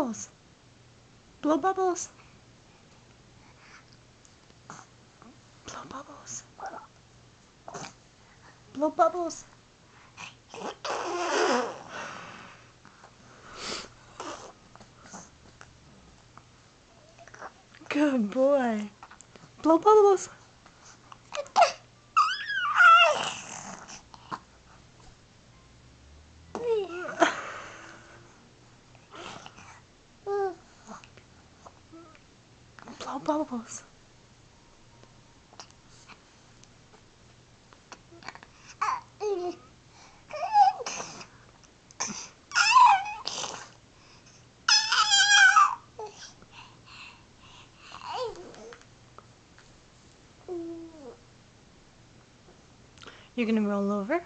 bubbles. Blow bubbles. Blow bubbles. Blow bubbles. Good boy. Blow bubbles. Bubbles. You're gonna roll over.